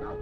Now,